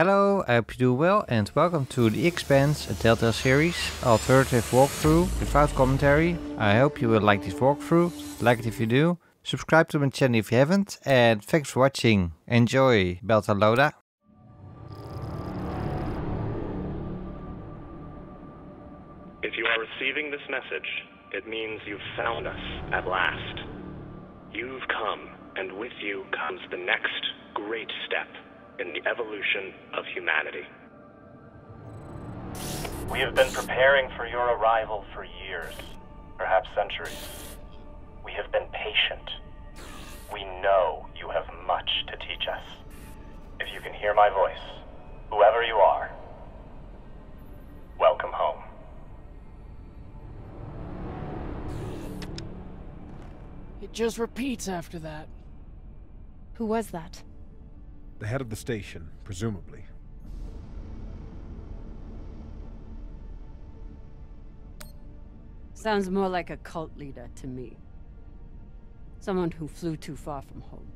Hello, I hope you do well and welcome to The Expanse, a Telltale series, alternative walkthrough without commentary. I hope you will like this walkthrough, like it if you do, subscribe to my channel if you haven't, and thanks for watching. Enjoy, Beltalowda. If you are receiving this message, it means you've found us at last. You've come, and with you comes the next great step in the evolution of humanity. We have been preparing for your arrival for years, perhaps centuries. We have been patient. We know you have much to teach us. If you can hear my voice, whoever you are, welcome home. It just repeats after that. Who was that? The head of the station, presumably. Sounds more like a cult leader to me. Someone who flew too far from home.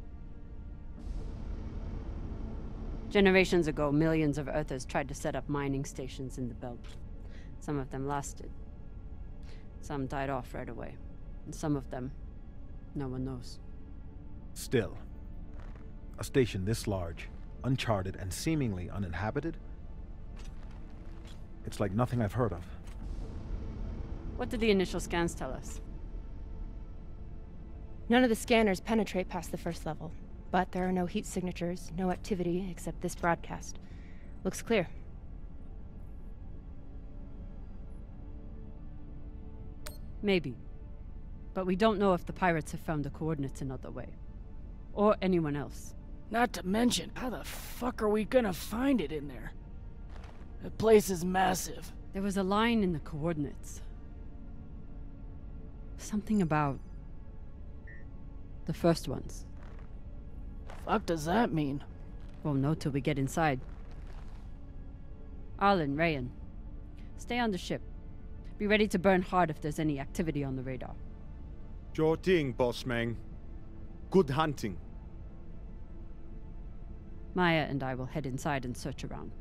Generations ago, millions of Earthers tried to set up mining stations in the belt. Some of them lasted. Some died off right away. And some of them, no one knows. Still, a station this large, uncharted, and seemingly uninhabited? It's like nothing I've heard of. What did the initial scans tell us? None of the scanners penetrate past the first level, but there are no heat signatures, no activity except this broadcast. Looks clear. Maybe. But we don't know if the pirates have found the coordinates another way. Or anyone else. Not to mention, how the fuck are we gonna find it in there? The place is massive. There was a line in the coordinates. Something about. the first ones. Fuck does that mean? Won't know till we get inside. Arlen, Rayan. Stay on the ship. Be ready to burn hard if there's any activity on the radar. Sure thing, boss man. Good hunting. Maya and I will head inside and search around.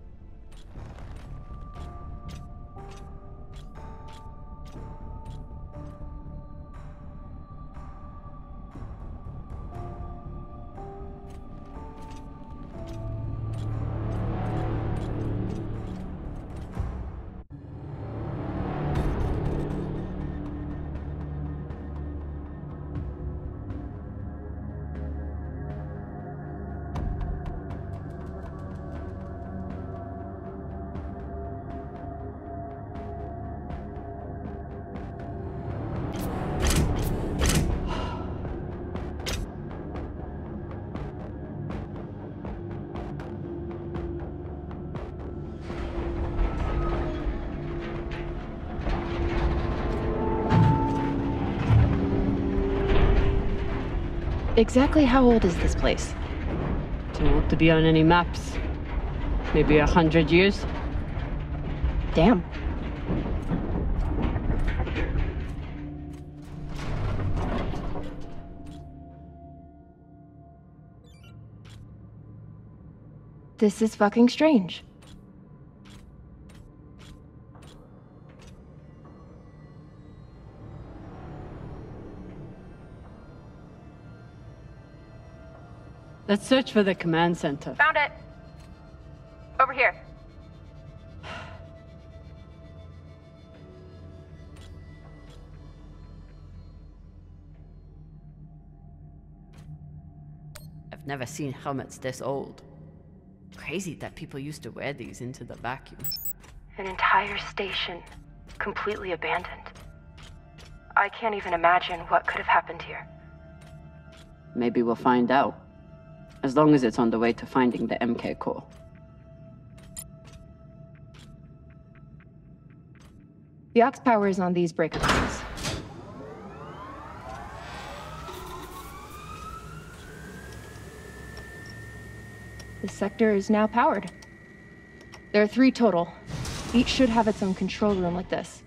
Exactly how old is this place? Too old to be on any maps. Maybe a hundred years? Damn. This is fucking strange. Let's search for the command center. Found it. Over here. I've never seen helmets this old. Crazy that people used to wear these into the vacuum. An entire station, completely abandoned. I can't even imagine what could have happened here. Maybe we'll find out. As long as it's on the way to finding the MK core. The aux power is on these breaker points. This sector is now powered. There are three total. Each should have its own control room like this.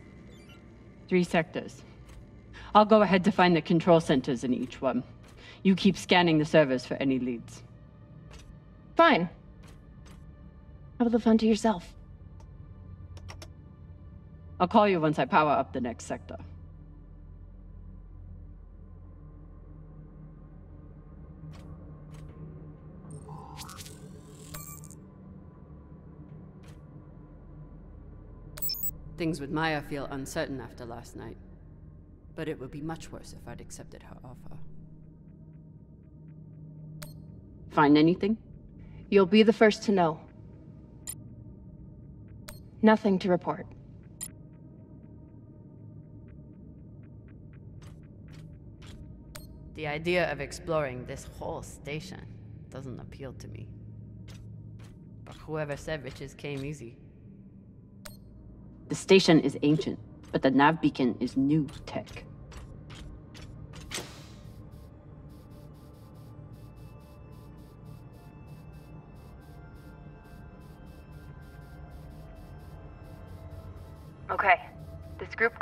Three sectors. I'll go ahead to find the control centers in each one. You keep scanning the servers for any leads. Fine. of the fun to yourself. I'll call you once I power up the next sector. Things with Maya feel uncertain after last night. But it would be much worse if I'd accepted her offer. Find anything? You'll be the first to know. Nothing to report. The idea of exploring this whole station doesn't appeal to me. But whoever said riches came easy. The station is ancient, but the nav beacon is new tech.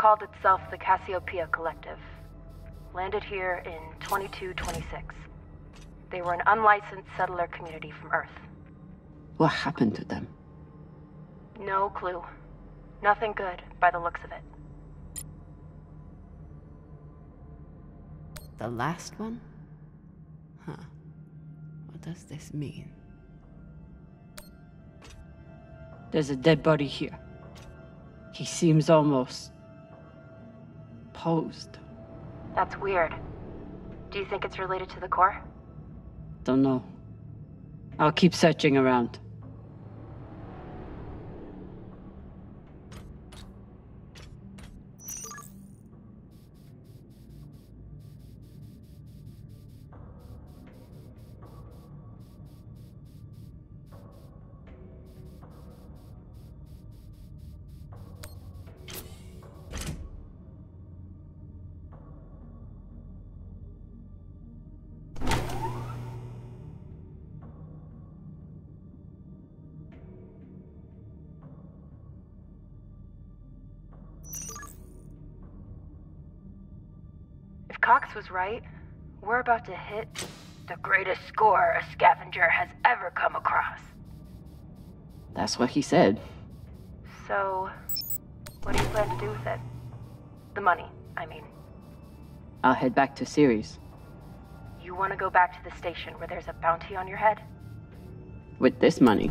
Called itself the Cassiopeia Collective. Landed here in 2226. They were an unlicensed settler community from Earth. What happened to them? No clue. Nothing good, by the looks of it. The last one? Huh. What does this mean? There's a dead body here. He seems almost... That's weird. Do you think it's related to the core? Don't know. I'll keep searching around. Cox was right, we're about to hit the greatest score a scavenger has ever come across. That's what he said. So, what do you plan to do with it? The money, I mean. I'll head back to Ceres. You want to go back to the station where there's a bounty on your head? With this money,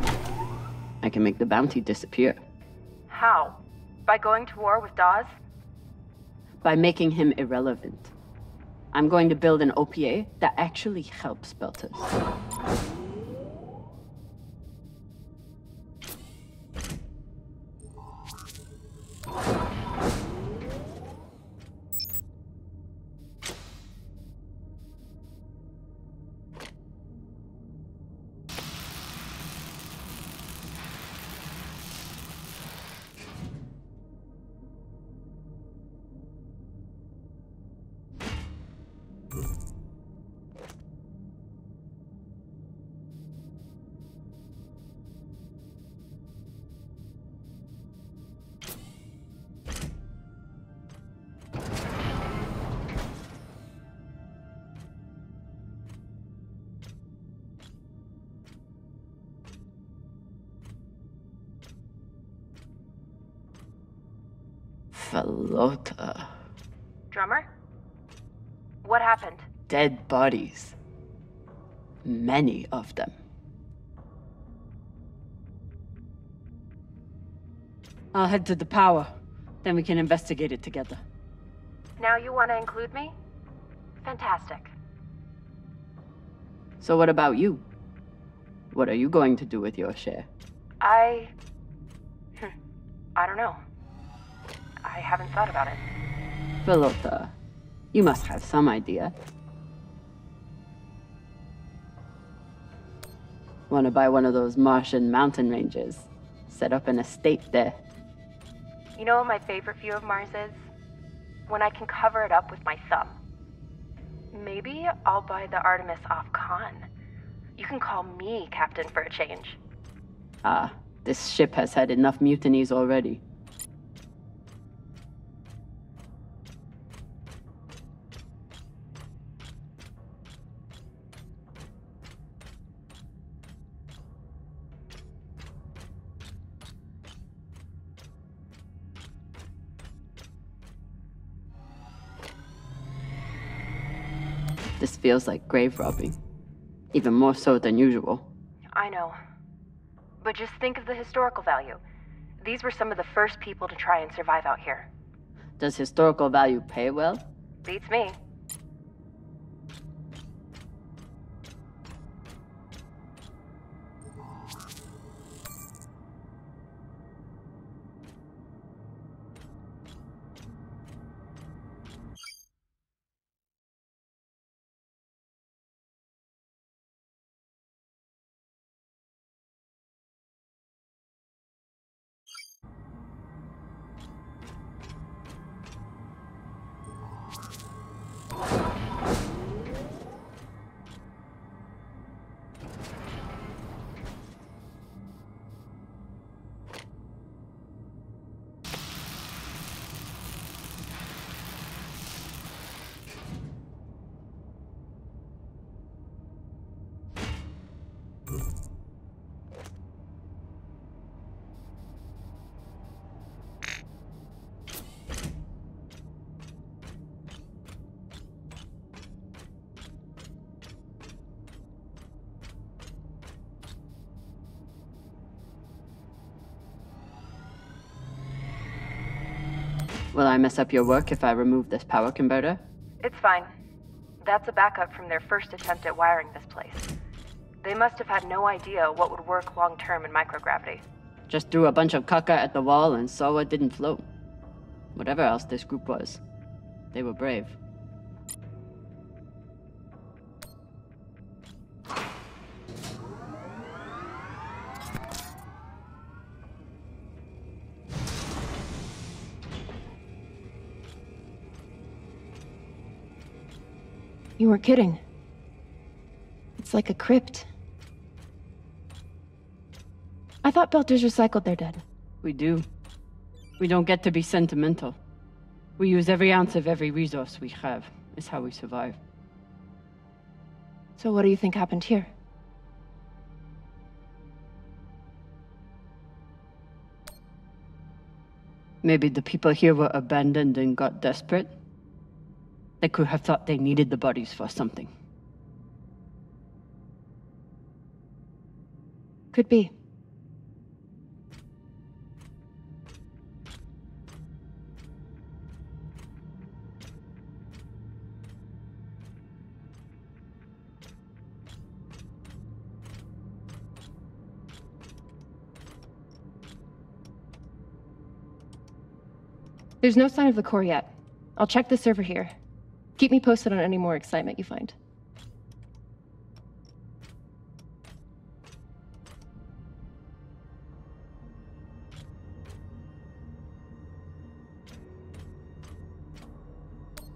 I can make the bounty disappear. How? By going to war with Dawes? By making him irrelevant. I'm going to build an OPA that actually helps Belters. Falota. Drummer? What happened? Dead bodies. Many of them. I'll head to the power. Then we can investigate it together. Now you want to include me? Fantastic. So what about you? What are you going to do with your share? I. Hmm, I don't know. I haven't thought about it. Philota, you must have some idea. Want to buy one of those Martian mountain ranges? Set up an estate there. You know what my favorite view of Mars is? When I can cover it up with my thumb. Maybe I'll buy the Artemis off Khan. You can call me captain for a change. Ah, this ship has had enough mutinies already. This feels like grave robbing. Even more so than usual. I know. But just think of the historical value. These were some of the first people to try and survive out here. Does historical value pay well? Beats me. Will I mess up your work if I remove this power converter? It's fine. That's a backup from their first attempt at wiring this place. They must have had no idea what would work long term in microgravity. Just threw a bunch of caca at the wall and saw what didn't float. Whatever else this group was, they were brave. You weren't kidding. It's like a crypt. I thought Belters recycled their dead. We do. We don't get to be sentimental. We use every ounce of every resource we have. It's how we survive. So what do you think happened here? Maybe the people here were abandoned and got desperate. They could have thought they needed the bodies for something. Could be. There's no sign of the core yet. I'll check the server here. Keep me posted on any more excitement you find.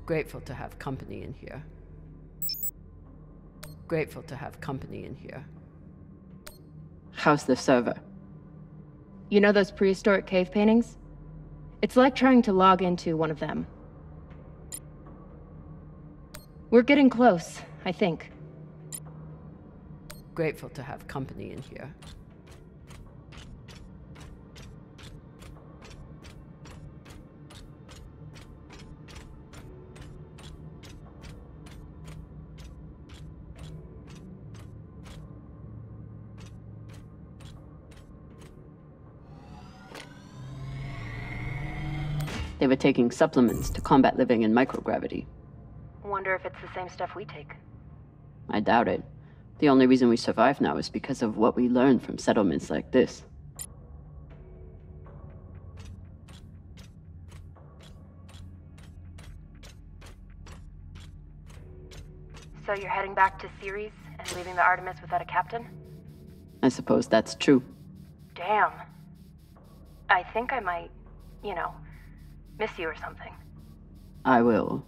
Grateful to have company in here. Grateful to have company in here. How's the server? You know those prehistoric cave paintings? It's like trying to log into one of them. We're getting close, I think. Grateful to have company in here. They were taking supplements to combat living in microgravity. I wonder if it's the same stuff we take. I doubt it. The only reason we survive now is because of what we learned from settlements like this. So you're heading back to Ceres and leaving the Artemis without a captain? I suppose that's true. Damn. I think I might, you know, miss you or something. I will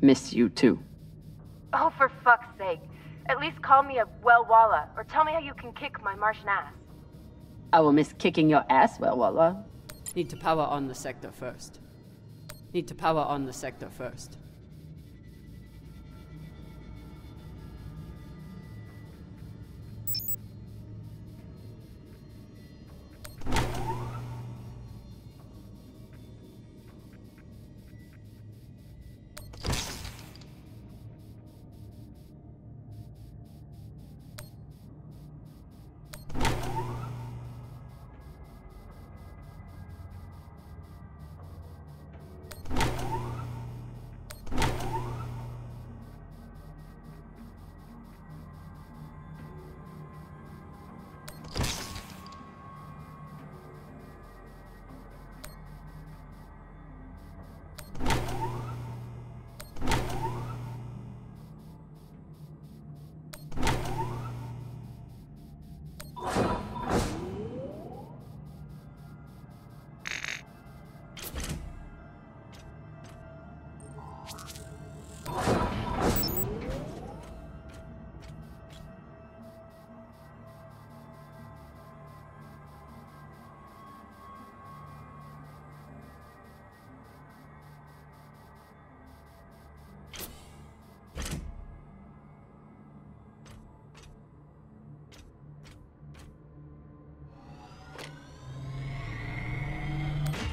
miss you too. Oh, for fuck's sake. At least call me a well walla, or tell me how you can kick my Martian ass. I will miss kicking your ass, well, Walla. Need to power on the sector first. Need to power on the sector first.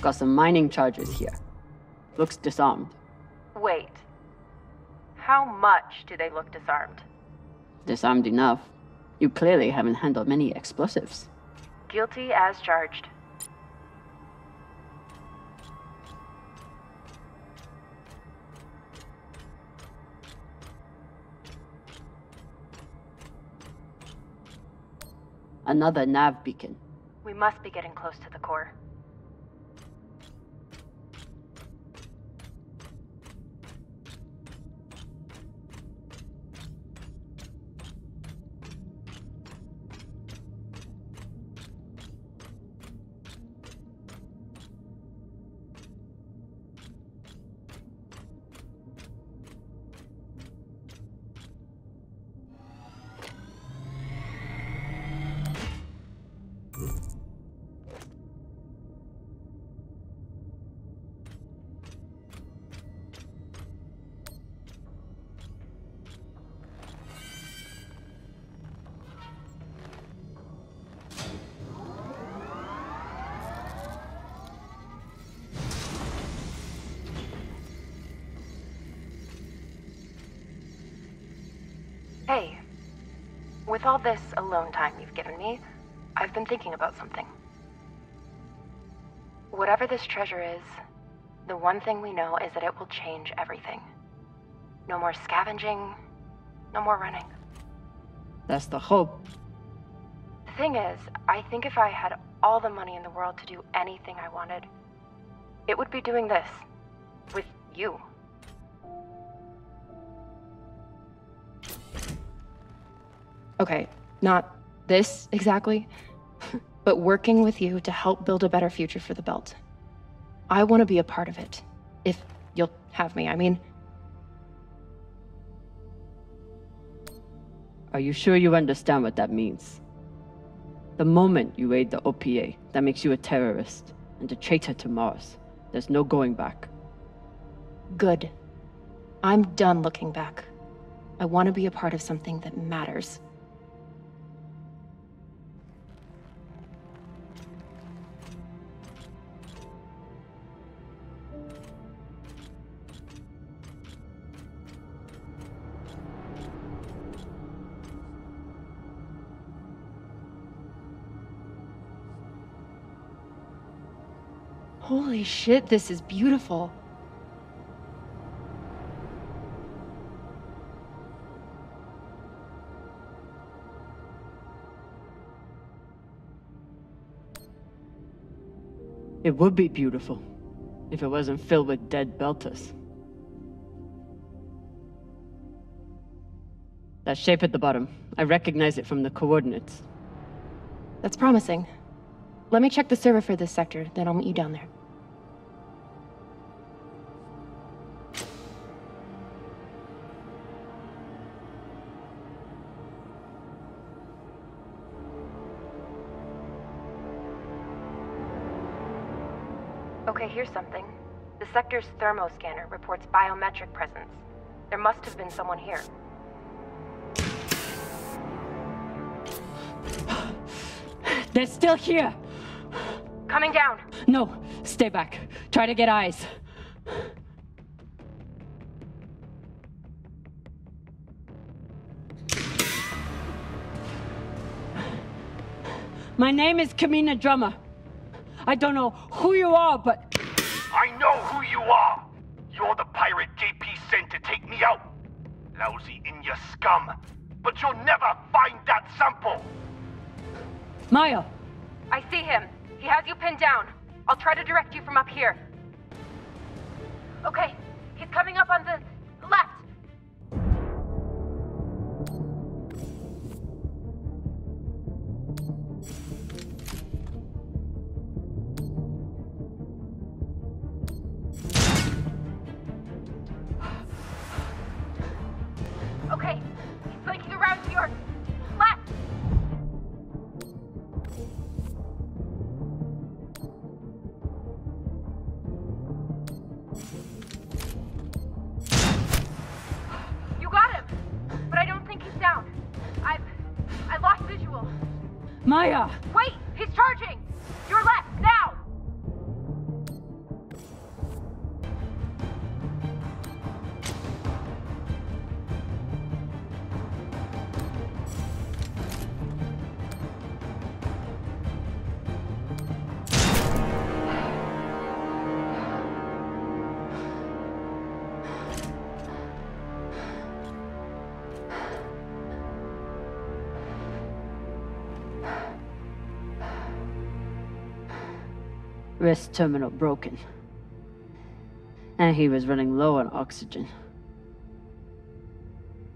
Got some mining charges here. Looks disarmed. Wait. How much do they look disarmed? Disarmed enough. You clearly haven't handled many explosives. Guilty as charged. Another nav beacon. We must be getting close to the core. With all this alone time you've given me, I've been thinking about something. Whatever this treasure is, the one thing we know is that it will change everything. No more scavenging, no more running. That's the hope. The thing is, I think if I had all the money in the world to do anything I wanted, it would be doing this. With you. Okay, not this exactly, but working with you to help build a better future for the Belt. I want to be a part of it. If you'll have me, I mean. Are you sure you understand what that means? The moment you aid the OPA, that makes you a terrorist and a traitor to Mars. There's no going back. Good. I'm done looking back. I want to be a part of something that matters. Shit, this is beautiful. It would be beautiful if it wasn't filled with dead Belters. That shape at the bottom, I recognize it from the coordinates. That's promising. Let me check the server for this sector, then I'll meet you down there. Here's something. The sector's thermoscanner reports biometric presence. There must have been someone here. They're still here! Coming down! No, stay back. Try to get eyes. My name is Camina Drummer. I don't know who you are, but I know who you are! You're the pirate JP sent to take me out! Lousy in your scum! But you'll never find that sample! Maya, I see him. He has you pinned down. I'll try to direct you from up here. Okay, he's coming up on the Wrist terminal broken. And he was running low on oxygen.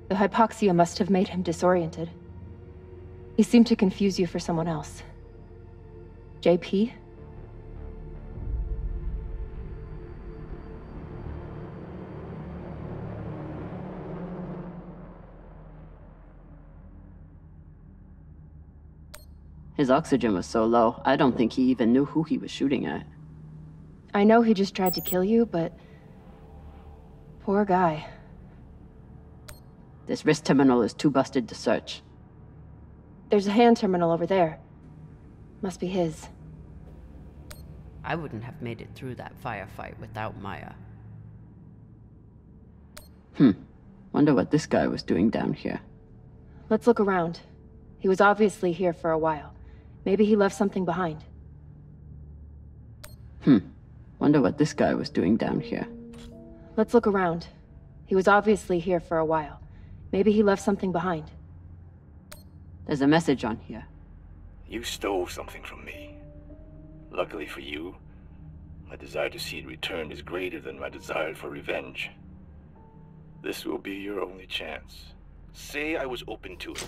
The hypoxia must have made him disoriented. He seemed to confuse you for someone else. JP? His oxygen was so low, I don't think he even knew who he was shooting at. I know he just tried to kill you, but... Poor guy. This wrist terminal is too busted to search. There's a hand terminal over there. Must be his. I wouldn't have made it through that firefight without Maya. Hmm. Wonder what this guy was doing down here. Let's look around. He was obviously here for a while. Maybe he left something behind. Hmm. Wonder what this guy was doing down here. Let's look around. He was obviously here for a while. Maybe he left something behind. There's a message on here. You stole something from me. Luckily for you, my desire to see it returned is greater than my desire for revenge. This will be your only chance. Say I was open to it.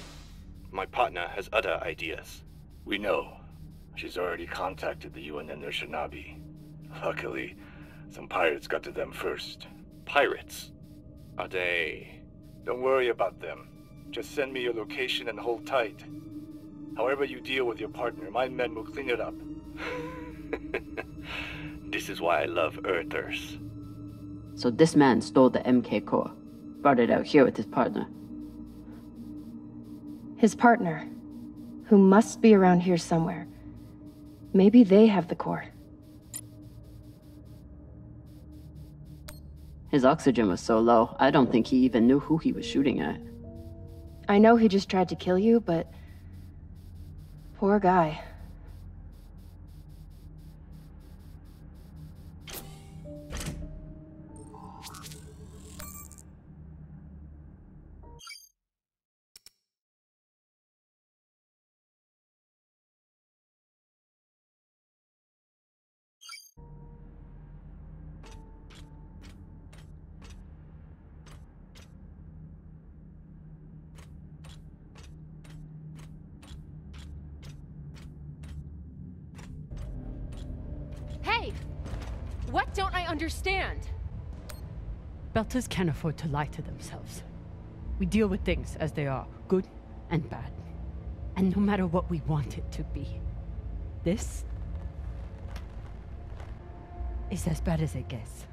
My partner has other ideas. We know. She's already contacted the UN and their Shinabi. Luckily, some pirates got to them first. Pirates? Are they... Don't worry about them. Just send me your location and hold tight. However you deal with your partner, my men will clean it up. this is why I love Earthers. So this man stole the MK core, brought it out here with his partner. His partner, who must be around here somewhere. Maybe they have the core. His oxygen was so low, I don't think he even knew who he was shooting at. I know he just tried to kill you, but... Poor guy. What don't I understand? Belters can't afford to lie to themselves. We deal with things as they are, good and bad. And no matter what we want it to be, this is as bad as it gets.